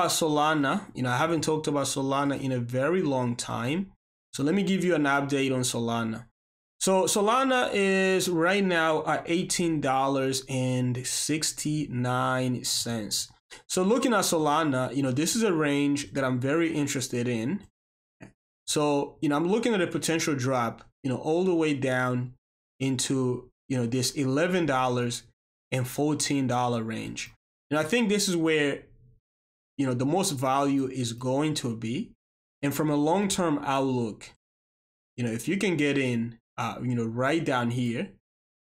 Solana. You know, I haven't talked about Solana in a very long time. So let me give you an update on Solana. So Solana is right now at $18.69. So looking at Solana, you know, this is a range that I'm very interested in. So, you know, I'm looking at a potential drop, you know, all the way down into, you know, this $11 and $14 range. And I think this is where, you know, the most value is going to be. And from a long-term outlook, you know, if you can get in, uh, you know, right down here,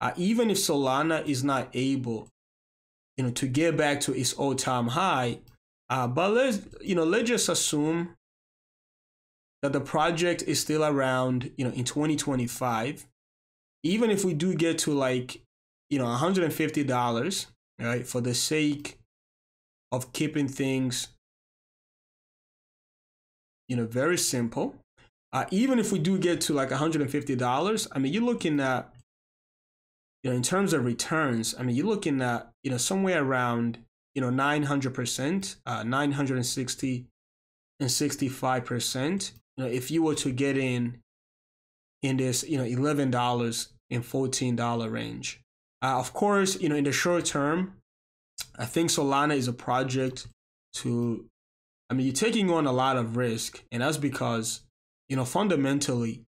uh, even if Solana is not able, you know, to get back to its all-time high, uh, but let's, you know, let's just assume that the project is still around, you know, in 2025. Even if we do get to like, you know, $150, right, for the sake of keeping things, you know, very simple. Uh, even if we do get to like $150, I mean, you're looking at, you know, in terms of returns, I mean, you're looking at, you know, somewhere around, you know, 900%, uh, 960 and 65%. You know, if you were to get in in this, you know, $11 and $14 range. Uh, of course, you know, in the short term, I think Solana is a project to, I mean, you're taking on a lot of risk, and that's because, you know, fundamentally,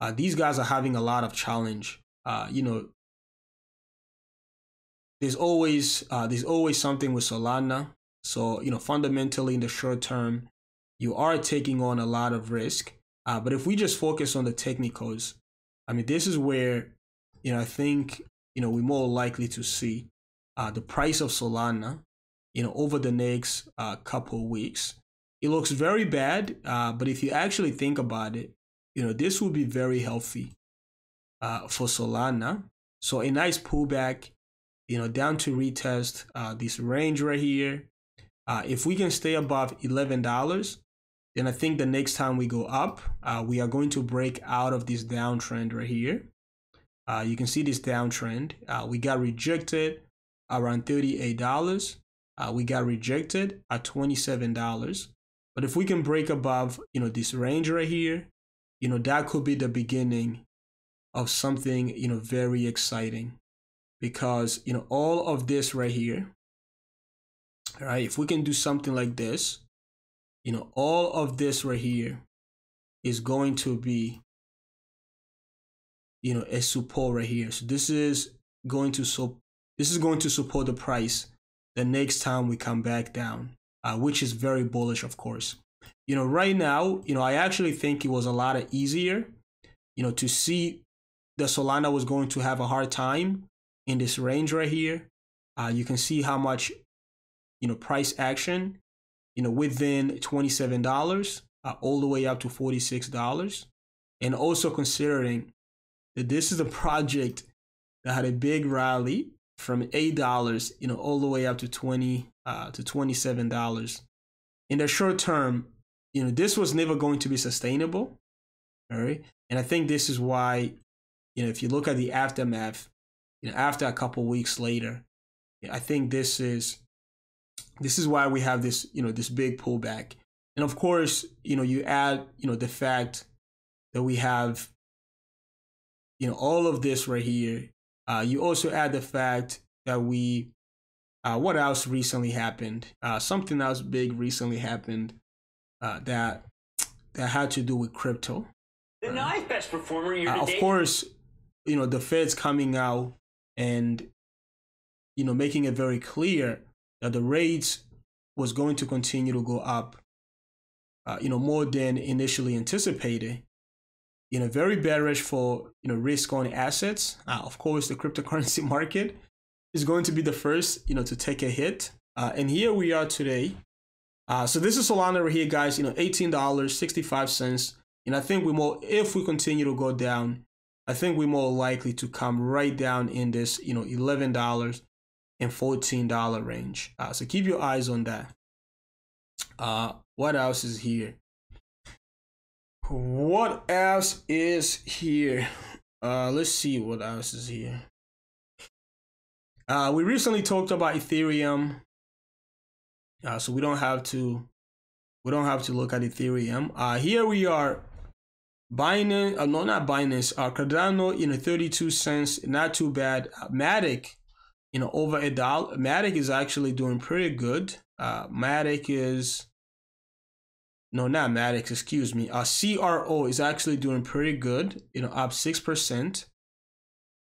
uh, these guys are having a lot of challenge. Uh, you know, there's always uh, there's always something with Solana. So you know, fundamentally, in the short term, you are taking on a lot of risk. Uh, but if we just focus on the technicals, I mean, this is where you know I think you know we're more likely to see uh, the price of Solana, you know, over the next uh, couple weeks. It looks very bad, uh, but if you actually think about it, you know, this will be very healthy uh, for Solana. So a nice pullback, you know, down to retest uh, this range right here. Uh, if we can stay above $11, then I think the next time we go up, uh, we are going to break out of this downtrend right here. Uh, you can see this downtrend. Uh, we got rejected around $38. Uh, we got rejected at $27. But if we can break above, you know, this range right here, you know, that could be the beginning of something, you know, very exciting. Because, you know, all of this right here, all right, if we can do something like this, you know, all of this right here is going to be, you know, a support right here. So this is going to so this is going to support the price the next time we come back down, uh, which is very bullish, of course. You know, right now, you know, I actually think it was a lot easier, you know, to see the Solana was going to have a hard time in this range right here. Uh, you can see how much, you know, price action, you know, within $27 uh, all the way up to $46. And also considering that this is a project that had a big rally from eight dollars, you know, all the way up to twenty uh, to twenty seven dollars. In the short term, you know, this was never going to be sustainable. All right, and I think this is why, you know, if you look at the aftermath, you know, after a couple weeks later, I think this is this is why we have this, you know, this big pullback. And of course, you know, you add, you know, the fact that we have, you know, all of this right here uh, you also add the fact that we, uh, what else recently happened? Uh, something else big recently happened uh, that that had to do with crypto. The ninth best performer year uh, Of course, you know the Fed's coming out and you know making it very clear that the rates was going to continue to go up. Uh, you know more than initially anticipated you know, very bearish for, you know, risk on assets. Uh, of course, the cryptocurrency market is going to be the first, you know, to take a hit. Uh, and here we are today. Uh, so this is Solana right here, guys, you know, $18.65. And I think we more, if we continue to go down, I think we're more likely to come right down in this, you know, $11 and $14 range. Uh, so keep your eyes on that. Uh, what else is here? What else is here? Uh, let's see what else is here. Uh, we recently talked about Ethereum, uh, so we don't have to We don't have to look at Ethereum. Uh, here we are. Binance, uh, no, not Binance. Uh, Cardano, you know, 32 cents, not too bad. Uh, Matic, you know, over a dollar. Matic is actually doing pretty good. Uh, Matic is, no, not Matic, excuse me. Uh, CRO is actually doing pretty good, you know, up 6%.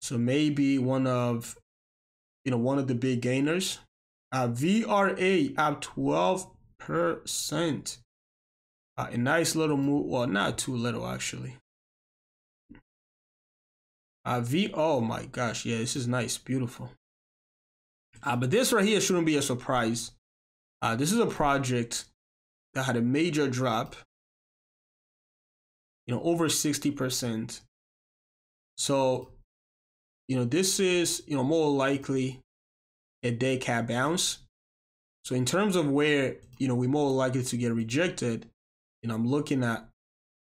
So maybe one of, you know, one of the big gainers. Uh, VRA up 12%. Uh, a nice little move. Well, not too little, actually. Uh, V, oh my gosh. Yeah, this is nice. Beautiful. Uh, but this right here shouldn't be a surprise. Uh, this is a project that had a major drop, you know, over 60%. So, you know, this is, you know, more likely a dead cat bounce. So in terms of where, you know, we're more likely to get rejected, you know, I'm looking at,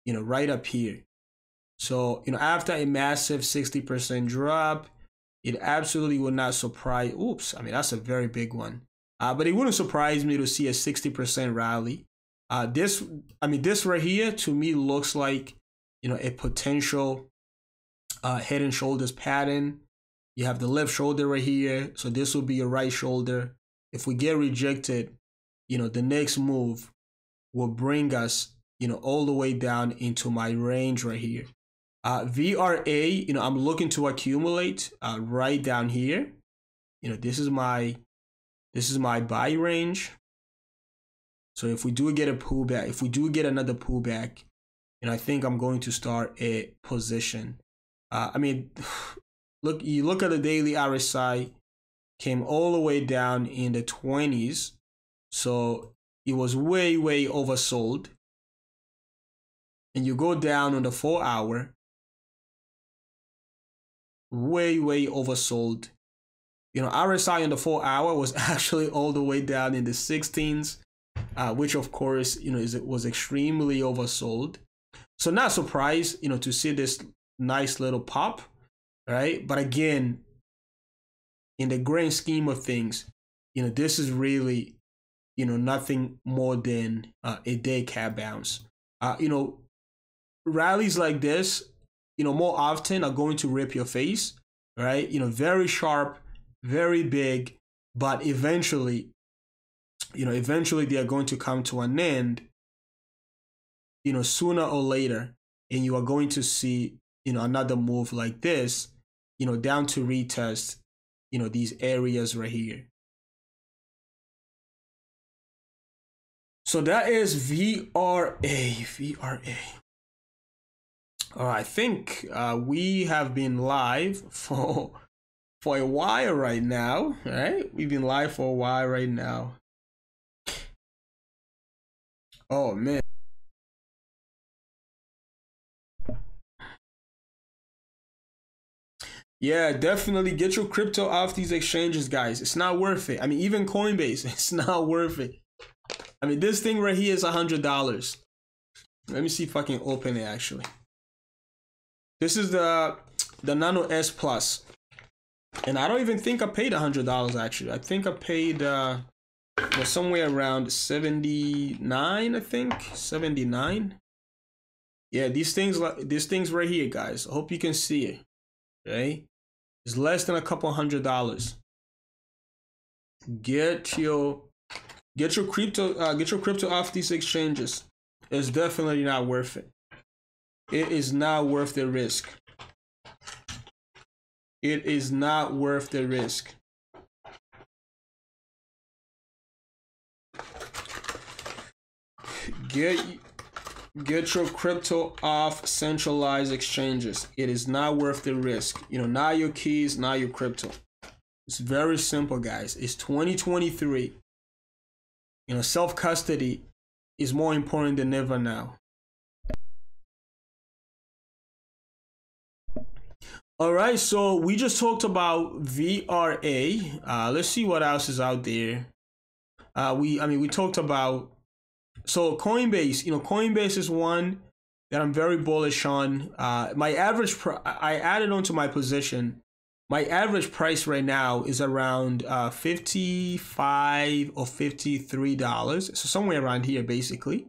you know, right up here. So, you know, after a massive 60% drop, it absolutely would not surprise. Oops, I mean, that's a very big one. Uh, but it wouldn't surprise me to see a 60% rally. Uh, this, I mean, this right here to me looks like, you know, a potential uh, head and shoulders pattern. You have the left shoulder right here. So this will be your right shoulder. If we get rejected, you know, the next move will bring us, you know, all the way down into my range right here. Uh, VRA, you know, I'm looking to accumulate uh, right down here. You know, this is my this is my buy range. So if we do get a pullback, if we do get another pullback, and I think I'm going to start a position. Uh, I mean, look, you look at the daily RSI, came all the way down in the 20s. So it was way, way oversold. And you go down on the four hour, way, way oversold. You know, RSI on the four hour was actually all the way down in the 16s, uh, which of course, you know, is it was extremely oversold. So not surprised, you know, to see this nice little pop, right? But again, in the grand scheme of things, you know, this is really, you know, nothing more than uh, a dead cat bounce. Uh, you know, rallies like this, you know, more often are going to rip your face, right? You know, very sharp, very big, but eventually, you know, eventually they are going to come to an end, you know, sooner or later, and you are going to see, you know, another move like this, you know, down to retest, you know, these areas right here. So that is VRA, VRA. Uh, I think uh, we have been live for for a while right now, right? We've been live for a while right now. Oh man. Yeah, definitely get your crypto off these exchanges, guys. It's not worth it. I mean, even Coinbase, it's not worth it. I mean, this thing right here is a hundred dollars. Let me see if I can open it actually. This is the the Nano S Plus, and I don't even think I paid a hundred dollars. Actually, I think I paid uh, well, somewhere around seventy nine. I think seventy nine. Yeah, these things like these things right here, guys. I hope you can see it. Okay, it's less than a couple hundred dollars. Get your get your crypto uh, get your crypto off these exchanges. It's definitely not worth it. It is not worth the risk. It is not worth the risk. Get get your crypto off centralized exchanges. It is not worth the risk. You know, not your keys, not your crypto. It's very simple, guys. It's 2023. You know, self custody is more important than ever now. All right, so we just talked about VRA. Uh, let's see what else is out there. Uh, we, I mean, we talked about so Coinbase. You know, Coinbase is one that I'm very bullish on. Uh, my average, I added onto my position my average price right now is around uh, 55 or 53 dollars so somewhere around here basically